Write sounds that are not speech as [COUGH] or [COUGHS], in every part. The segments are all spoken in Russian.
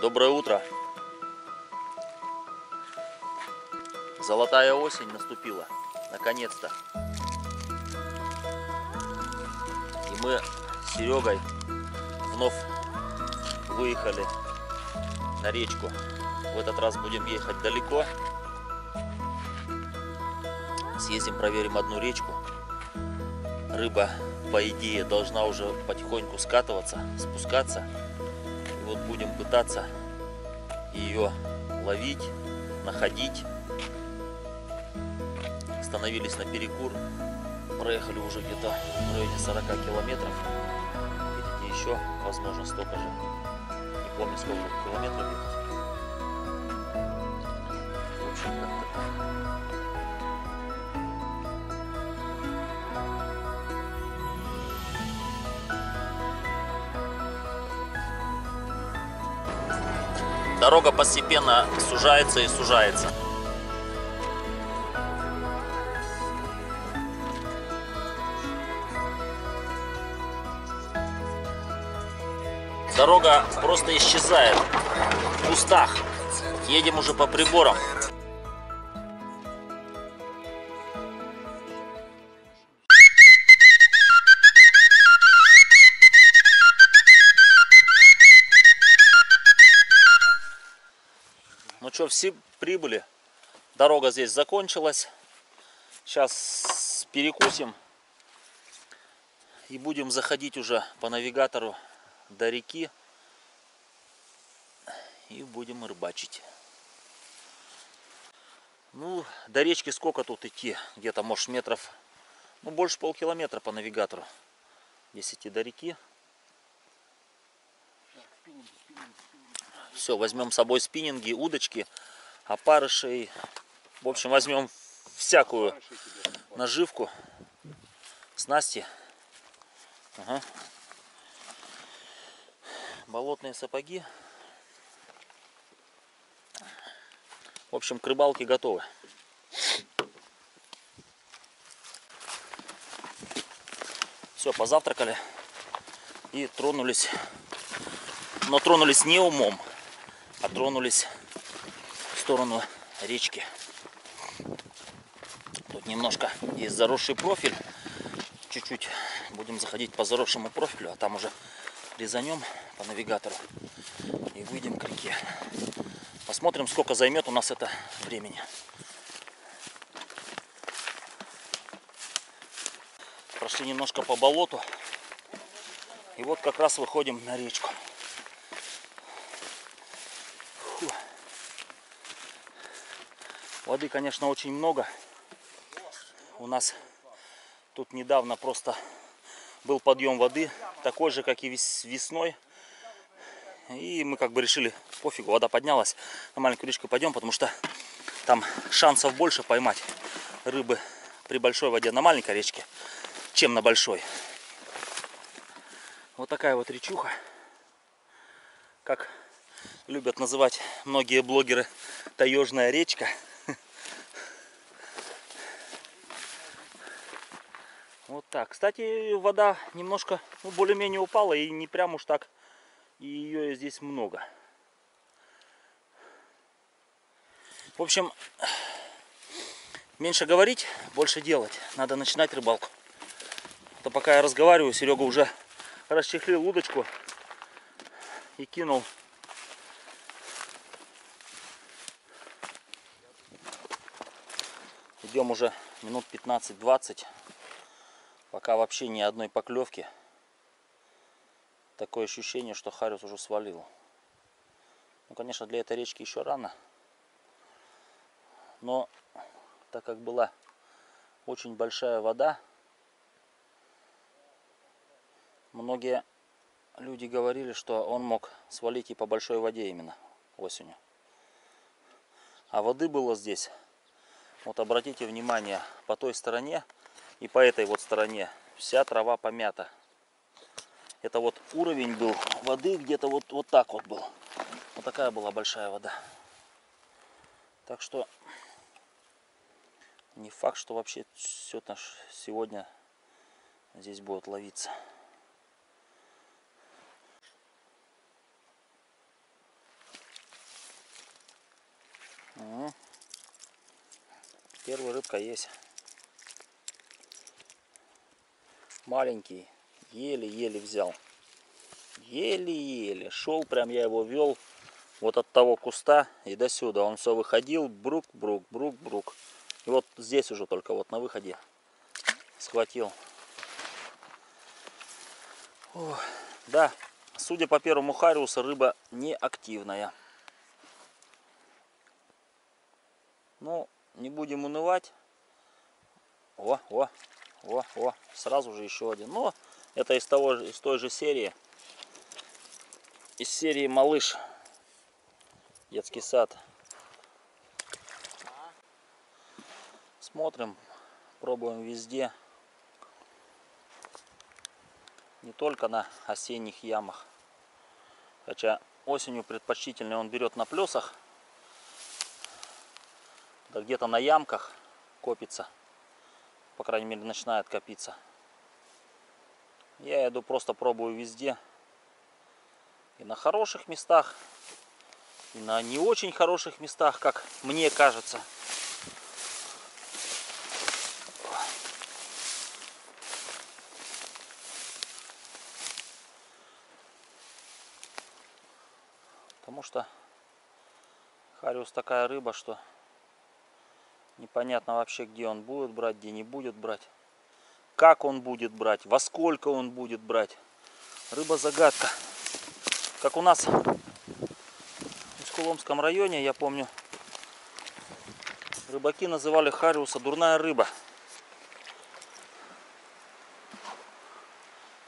Доброе утро. Золотая осень наступила. Наконец-то. И мы с Серегой вновь выехали на речку. В этот раз будем ехать далеко. Съездим, проверим одну речку. Рыба, по идее, должна уже потихоньку скатываться, спускаться. Вот будем пытаться ее ловить, находить. Остановились на перекур. Проехали уже где-то в районе 40 километров. Видите, еще, возможно, столько же. Не помню, сколько километров Дорога постепенно сужается и сужается. Дорога просто исчезает в кустах. Едем уже по приборам. Все прибыли. Дорога здесь закончилась. Сейчас перекусим. И будем заходить уже по навигатору до реки. И будем рыбачить. Ну, до речки сколько тут идти? Где-то, может, метров, ну, больше полкилометра по навигатору. Здесь идти до реки. Все, возьмем с собой спиннинги, удочки, опарышей. В общем, возьмем всякую наживку, снасти. Ага. Болотные сапоги. В общем, к рыбалке готовы. Все, позавтракали и тронулись. Но тронулись не умом, а тронулись в сторону речки. Тут немножко есть заросший профиль. Чуть-чуть будем заходить по заросшему профилю, а там уже резанем по навигатору и выйдем к реке. Посмотрим, сколько займет у нас это времени. Прошли немножко по болоту. И вот как раз выходим на речку. Воды, конечно, очень много. У нас тут недавно просто был подъем воды, такой же, как и вес- весной. И мы как бы решили, пофигу, вода поднялась, на маленькую речку пойдем, потому что там шансов больше поймать рыбы при большой воде на маленькой речке, чем на большой. Вот такая вот речуха, как любят называть многие блогеры, таежная речка. Вот так. Кстати, вода немножко, ну, более-менее упала и не прям уж так. И ее здесь много. В общем, меньше говорить, больше делать. Надо начинать рыбалку. А То пока я разговариваю, Серега уже расчехлил удочку и кинул. Идем уже минут 15-20 пока вообще ни одной поклевки. Такое ощущение, что Хариус уже свалил. Ну, конечно, для этой речки еще рано. Но так как была очень большая вода, многие люди говорили, что он мог свалить и по большой воде именно осенью. А воды было здесь, вот обратите внимание, по той стороне и по этой вот стороне вся трава помята. Это вот уровень был воды где-то вот, вот так вот был. Вот такая была большая вода. Так что не факт, что вообще все наш сегодня здесь будет ловиться. Первая рыбка есть. Маленький. Еле-еле взял. Еле-еле. Шел прям я его вел вот от того куста и до сюда. Он все выходил. Брук, брук, брук, брук. И вот здесь уже только вот на выходе схватил. Ох, да, судя по первому хариусу, рыба не активная. Ну, не будем унывать. О, о, о, о, сразу же еще один. Но это из, того, же- из той же серии. Из серии «Малыш». Детский сад. Смотрим, пробуем везде. Не только на осенних ямах. Хотя осенью предпочтительно он берет на плесах. Да где-то на ямках копится. По крайней мере начинает копиться. Я иду просто пробую везде. И на хороших местах, и на не очень хороших местах, как мне кажется. Потому что хариус такая рыба, что непонятно вообще, где он будет брать, где не будет брать. Как он будет брать, во сколько он будет брать. Рыба загадка. Как у нас в Усть-Куломском районе, я помню, рыбаки называли хариуса дурная рыба.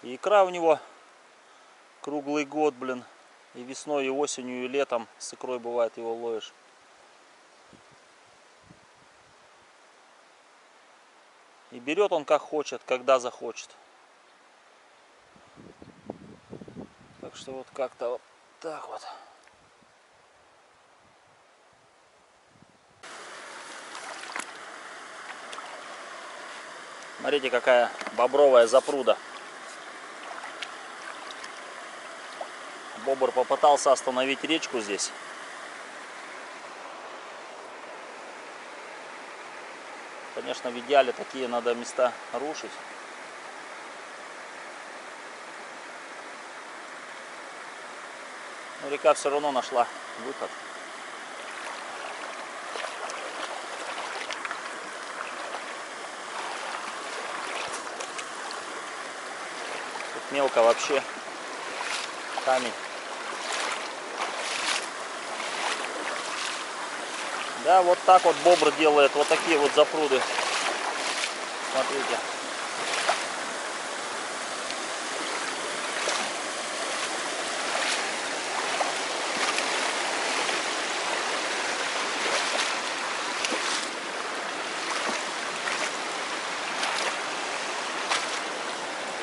И икра у него круглый год, блин. И весной, и осенью, и летом с икрой бывает его ловишь. Берет он как хочет, когда захочет. Так что вот как-то вот так вот. Смотрите, какая бобровая запруда. Бобр попытался остановить речку здесь. Конечно, в идеале такие надо места рушить. Но река все равно нашла выход. Тут мелко вообще. Камень. Да, вот так вот бобр делает вот такие вот запруды. Смотрите.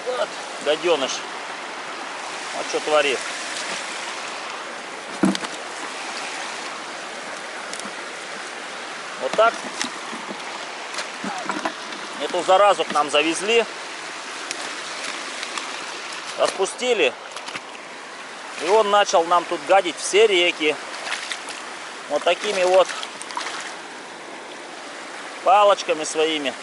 Вот, гаденыш. Вот что творит. Так. Эту заразу к нам завезли. Распустили. И он начал нам тут гадить все реки. Вот такими вот палочками своими.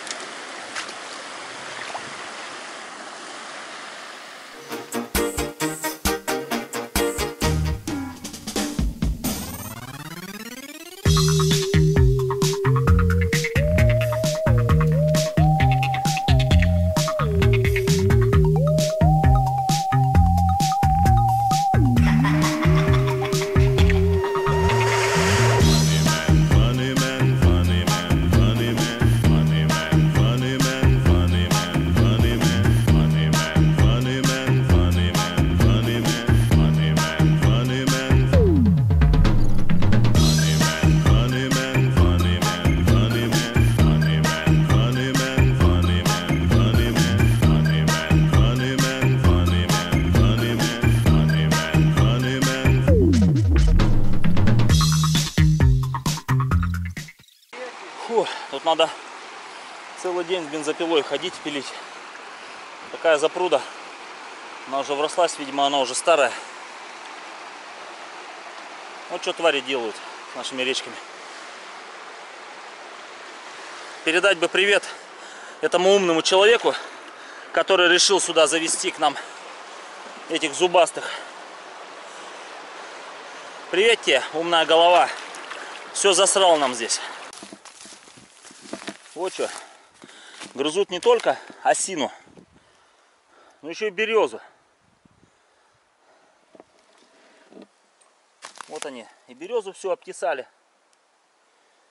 Надо целый день с бензопилой ходить, пилить. Такая запруда. Она уже врослась, видимо, она уже старая. Вот что твари делают с нашими речками. передать бы привет этому умному человеку, который решил сюда завести к нам этих зубастых. Привет тебе, умная голова. Все засрал нам здесь. Вот что. Грызут не только осину, но еще и березу. Вот они. И березу все обтесали.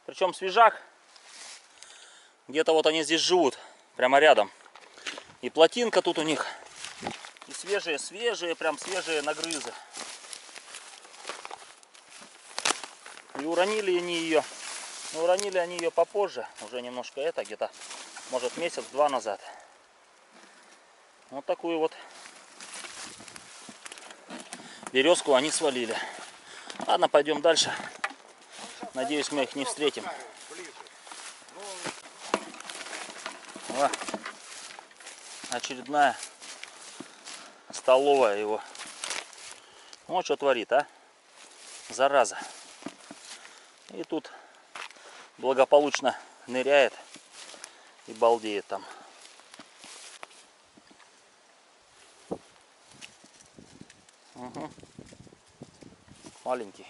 Причем свежак. Где-то вот они здесь живут. Прямо рядом. И плотинка тут у них. И свежие, свежие, прям свежие нагрызы. И уронили они ее. Но уронили они ее попозже. Уже немножко это, где-то, может, месяц-два назад. Вот такую вот березку они свалили. Ладно, пойдем дальше. Надеюсь, мы их не встретим. О, очередная столовая его. Вот что творит, а? Зараза. И тут благополучно ныряет и балдеет там. Угу. Маленький.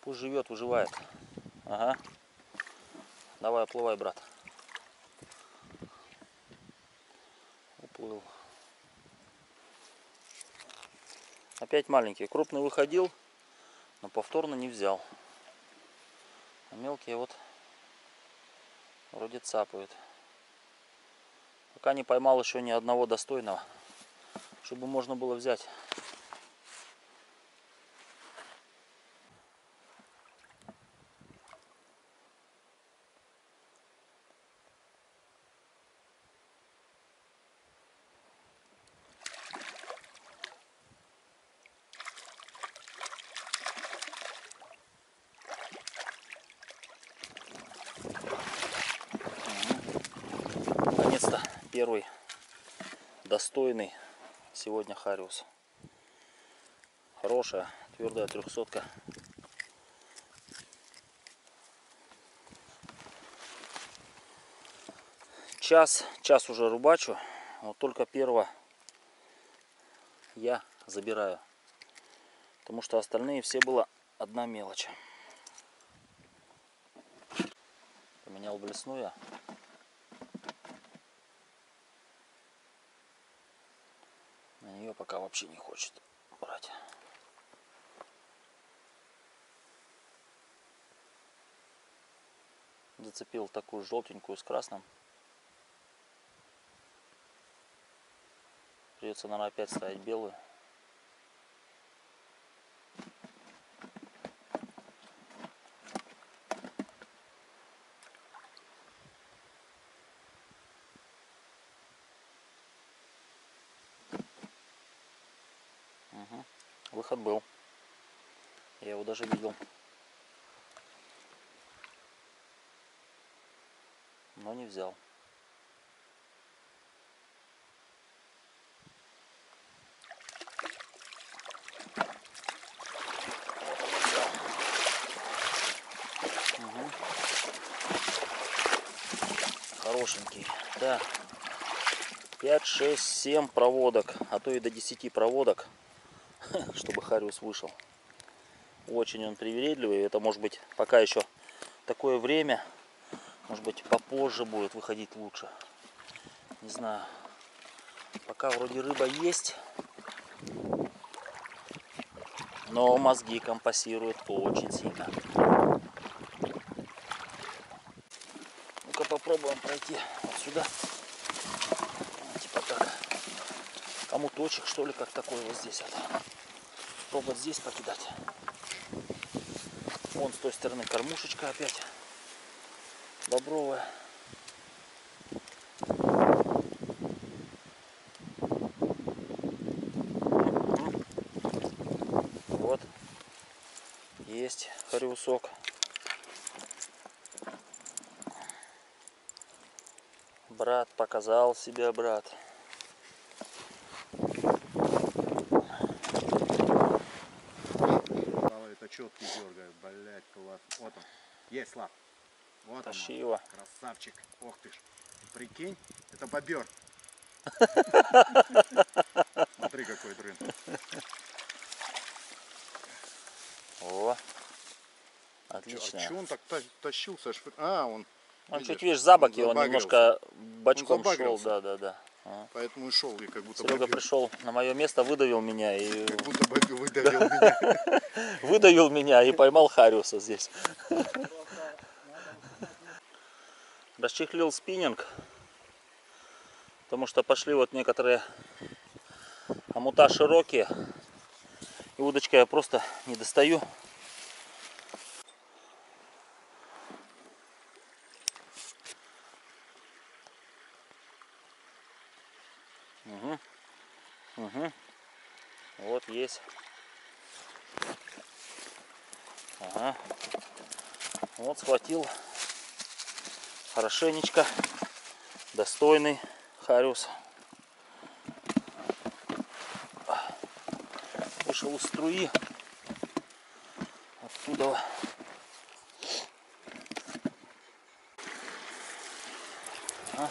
Пусть живет, выживает. Ага. Давай, оплывай, брат. Уплыл. Опять маленький. Крупный выходил, но повторно не взял. А мелкие вот вроде цапают. Пока не поймал еще ни одного достойного, чтобы можно было взять. Наконец-то первый достойный сегодня хариус. Хорошая, твердая трехсотка. Час, час уже рубачу. Вот только первого я забираю. Потому что остальные все было одна мелочь. Поменял блесну я. Нее пока вообще не хочет брать. Зацепил такую желтенькую с красным. Придется, наверное, опять ставить белую. Выход был. Я его даже видел. Но не взял. Хорошенький, да. 5, 6, 7 проводок, а то и до 10 проводок [LAUGHS] чтобы Хариус вышел. Очень он привередливый. Это может быть пока еще такое время. Может быть попозже будет выходить лучше. Не знаю. Пока вроде рыба есть. Но мозги компасируют очень сильно. Ну-ка попробуем пройти вот сюда. Типа так. Кому точек, что ли, как такой вот здесь вот. Пробовать здесь покидать. Вон с той стороны кормушечка опять. Бобровая. Вот. Есть хариусок. Брат показал себя, брат. Вот он. Есть слав. Вот он, Тащи его. красавчик. Ох ты ж. Прикинь, это бобер. Смотри, какой дрын. О, отлично. А что он так та- тащился? А, он Он видишь, чуть, видишь, за боки, он забагрился. немножко бочком шел. Да, да, да. А. поэтому и шел, и как будто Серега бобер. пришел на мое место, выдавил меня и [LAUGHS] Как будто бы выдавил меня. [LAUGHS] выдавил меня и поймал Хариуса здесь. [LAUGHS] Расчехлил спиннинг, потому что пошли вот некоторые омута широкие, и удочкой я просто не достаю. Угу. Угу. Вот есть. Ага. Вот схватил хорошенечко. Достойный хариус. Вышел из струи. Оттуда. А.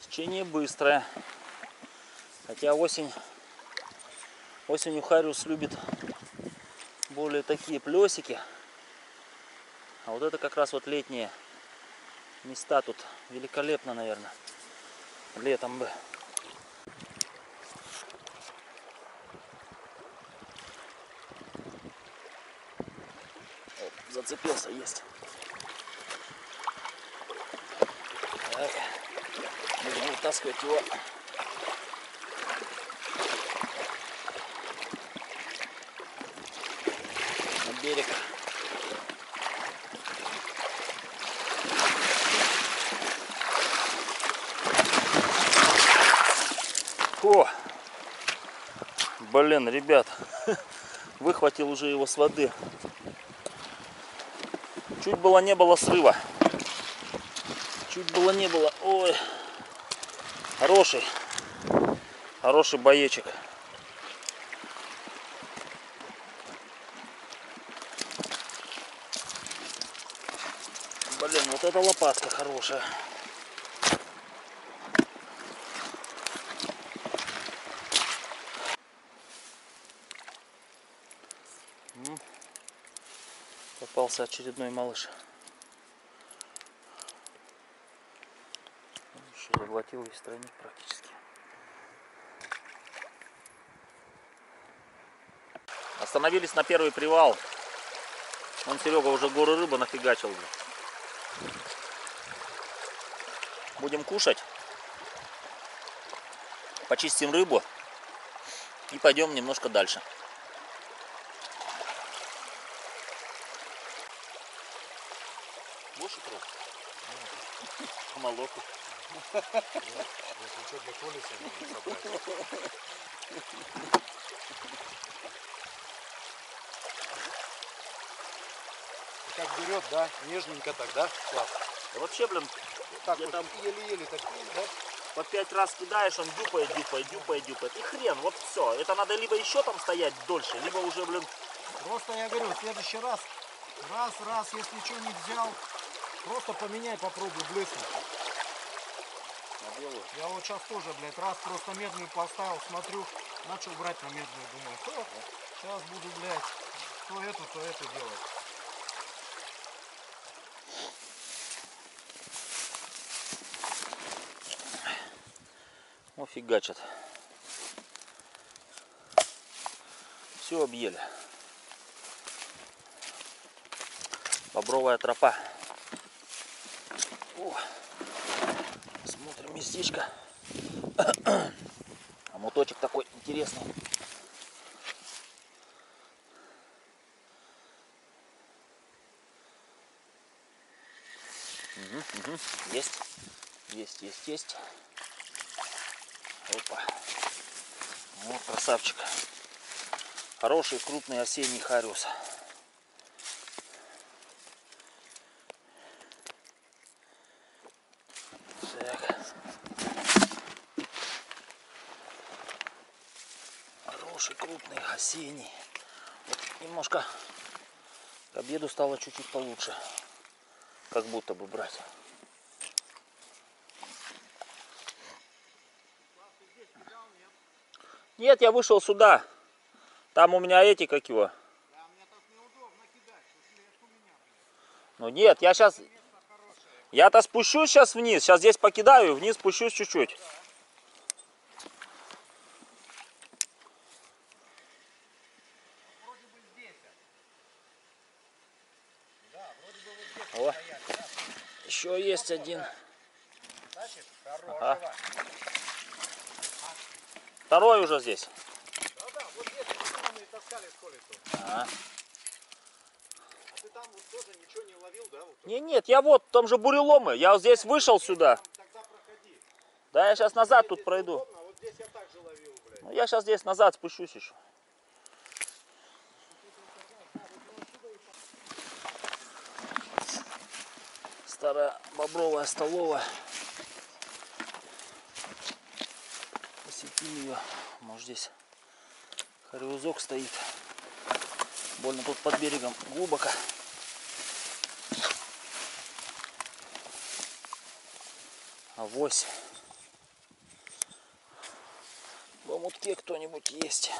Течение быстрое. Хотя осень, осенью Хариус любит более такие плесики. А вот это как раз вот летние места тут великолепно, наверное. Летом бы. Зацепился, есть. Так. Будем вытаскивать его. Берег. О! Блин, ребят, [LAUGHS] выхватил уже его с воды. Чуть было не было срыва. Чуть было не было. Ой. Хороший. Хороший боечек. Блин, вот эта лопатка хорошая. Попался очередной малыш. Еще заглотил весь тройник практически. Остановились на первый привал. Он Серега уже горы рыбы нафигачил. блин. Будем кушать. Почистим рыбу. И пойдем немножко дальше. Будешь икру? Молоко. Если что, для Колеса надо собрать. Как берет, да? Нежненько так, да? Слав? Да вообще, блин, Так Я вот там- еле-еле так, да? по пять раз кидаешь, он дюпает, дюпает, дюпает, дюпает. И хрен, вот все. Это надо либо еще там стоять дольше, либо уже, блин, Просто я говорю, в следующий раз, раз, раз, если что не взял, просто поменяй, попробуй блеснуть. Я вот сейчас тоже, блядь, раз просто медную поставил, смотрю, начал брать на медную, думаю, то, сейчас буду, блядь, то это, то это делать. Фигачат. Все объели. Бобровая тропа. О, смотрим местечко. А моточек такой интересный. Мгм, мгм. Есть. Есть, есть, есть. Опа. Вот красавчик. Хороший крупный осенний хариус. Так. Хороший крупный осенний. Вот немножко к обеду стало чуть-чуть получше. Как будто бы брать. Нет, я вышел сюда. Там у меня эти, как его. Ну нет, я сейчас... Я-то спущусь сейчас вниз. Сейчас здесь покидаю, вниз спущусь чуть-чуть. О, еще есть один. Значит, хорошего. Второй уже здесь. Да-да, вот здесь мы таскали с. Ага. А ты там вот тоже ничего не ловил, да? Вот? Не, нет, я вот, там же буреломы. Я вот здесь вышел сюда. Там. Да, я сейчас назад Здесь тут пройду. удобно, а вот здесь я также ловил, блядь. Ну, я сейчас здесь назад спущусь еще. Старая бобровая столовая. Посетим ее. Может здесь харюзок стоит. Больно тут под берегом глубоко. Авось. В омутке кто-нибудь есть.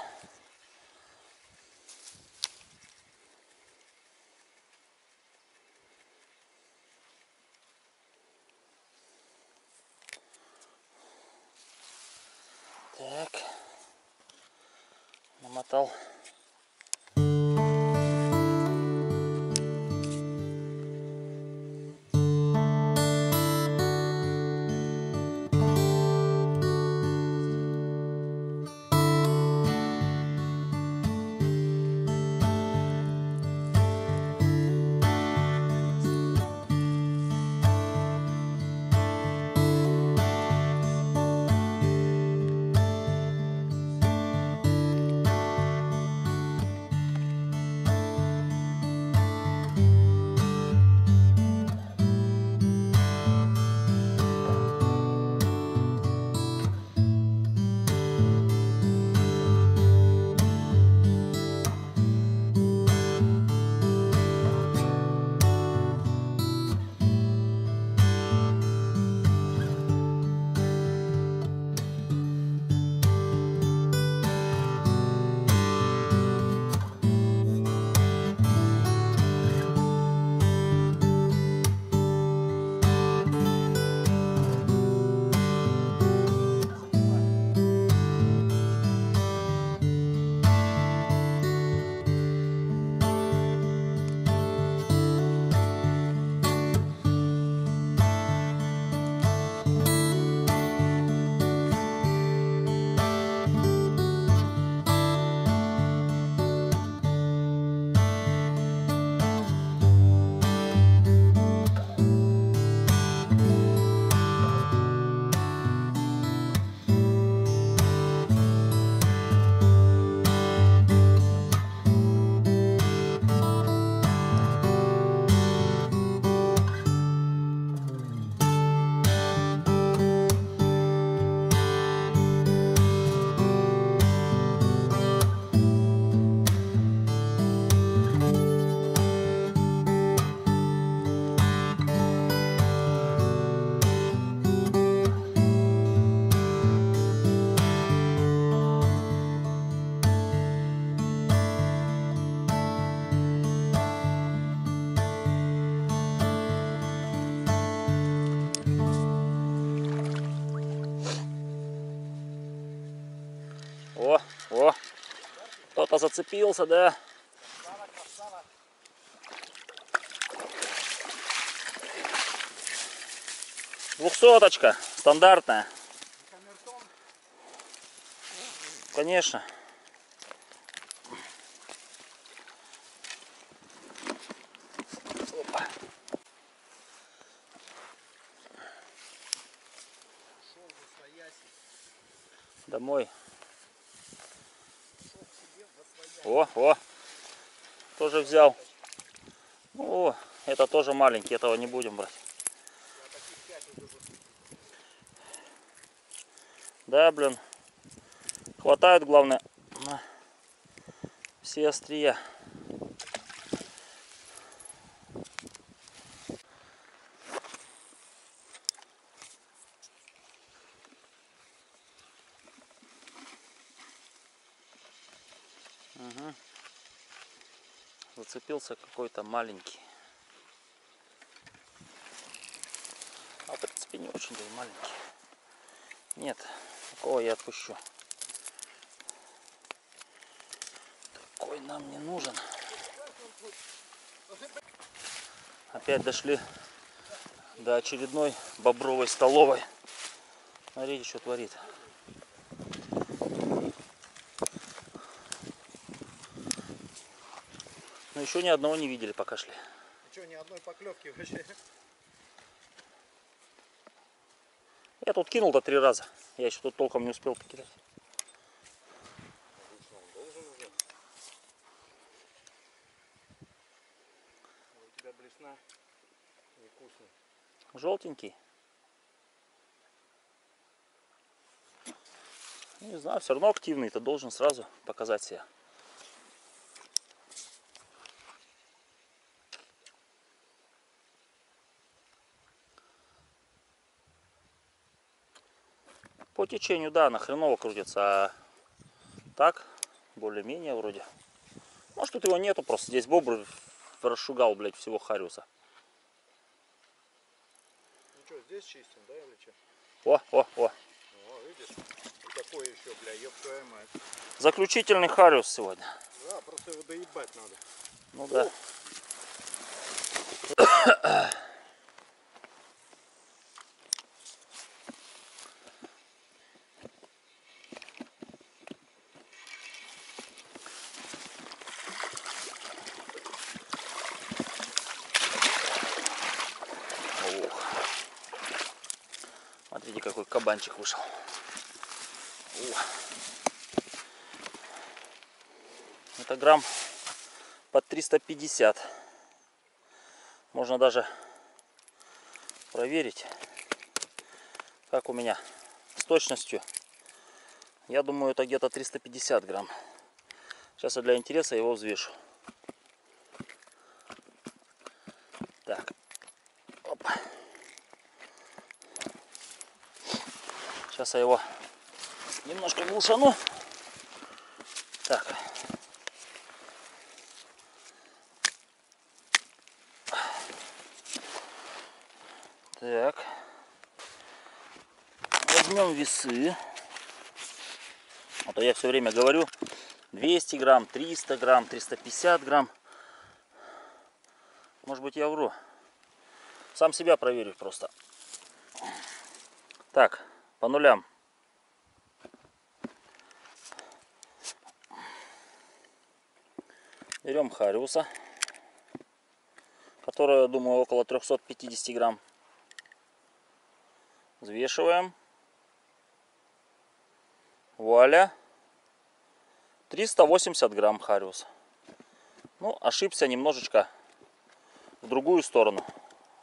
Зацепился, да? Двухсоточка, стандартная. Конечно. Домой. Шел к себе за свояси. О, о. Тоже взял. О, это тоже маленький, этого не будем брать. Да, блин. Хватает, главное. все острия. Зацепился какой-то маленький. А в принципе не очень-то и маленький. Нет, такого я отпущу. Такой нам не нужен. Опять дошли до очередной бобровой столовой. Смотрите, что творит. Но еще ни одного не видели, пока шли. Что, ни одной поклевки вообще? Я тут кинул-то три раза. Я еще тут толком не успел покидать. У тебя блесна невкусный. Желтенький. Не знаю, все равно активный. Ты должен сразу показать себя. Течению, да, она хреново крутится, а так, более-менее вроде. Может тут его нету, просто здесь бобр расшугал, блядь, всего хариуса. Ну что, здесь чистим, да, или что? О, о, о. О, видишь? Такой еще, бля, ёб твою мать. Заключительный хариус сегодня. Да, просто его доебать надо. Ну да. [COUGHS] Ох. Смотрите, какой кабанчик вышел. О. Это грамм под 350. Можно даже проверить, как у меня с точностью. Я думаю, это где-то 350 грамм. Сейчас я для интереса его взвешу. Так. Опа. Сейчас я его немножко глушану. Так. Так. Возьмем весы. А то я все время говорю 200 грамм, 300 грамм, 350 грамм. Может быть я вру. Сам себя проверю просто. Так, по нулям. Берем хариуса, которая, думаю, около 350 грамм. Взвешиваем. Вуаля. 380 грамм хариус. Ну, ошибся немножечко в другую сторону.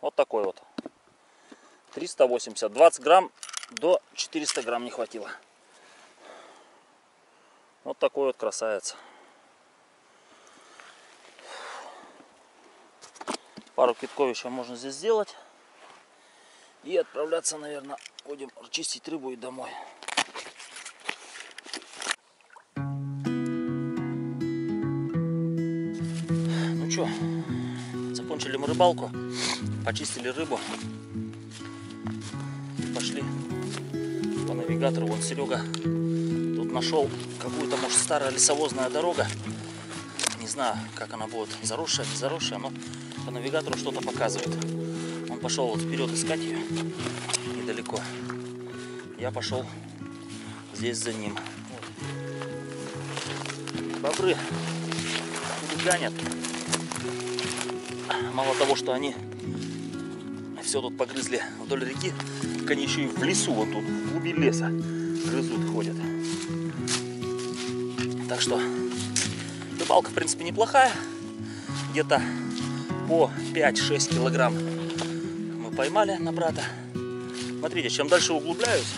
Вот такой вот. 380. 20 грамм до 400 грамм не хватило. Вот такой вот красавец. Пару китков еще можно здесь сделать. И отправляться, наверное, будем чистить рыбу и домой. Ну что, закончили мы рыбалку, почистили рыбу. По навигатору. Вон Серега тут нашел какую-то, может, старая лесовозная дорога. Не знаю, как она будет, заросшая, не заросшая, но по навигатору что-то показывает. Он пошел вот вперед искать ее недалеко. Я пошел здесь за ним. Бобры хулиганят. Мало того, что они все тут погрызли вдоль реки, так они еще и в лесу, вот тут, в глуби леса грызут, ходят. Так что рыбалка, в принципе, неплохая. Где-то по 5-6 килограмм мы поймали на брата. Смотрите, чем дальше углубляюсь,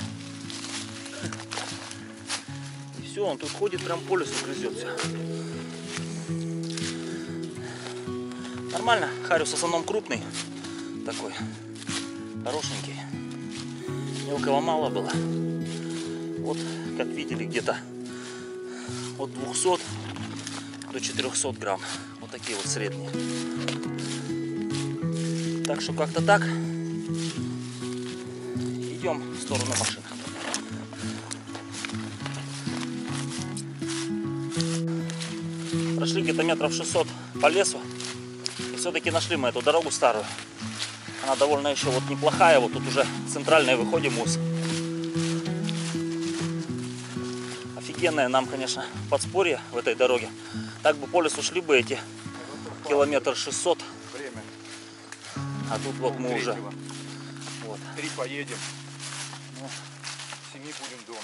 и все, он тут ходит, прям по лесу грызет все. Нормально. Хариус в основном крупный. Такой. Хорошенький. Мелкого мало было. Вот, как видели, где-то от 200 до 400 грамм. Вот такие вот средние. Так что как-то так. Идем в сторону машины. Прошли где-то метров 600 по лесу. И все-таки нашли мы эту дорогу старую. Она довольно еще вот неплохая. Вот тут уже центральный выходим ус. Офигенное нам, конечно, подспорье в этой дороге. Так бы по лесу шли бы эти километр 600. Время. А тут вот мы уже вот, Три поедем. Ну. Семи будем дома.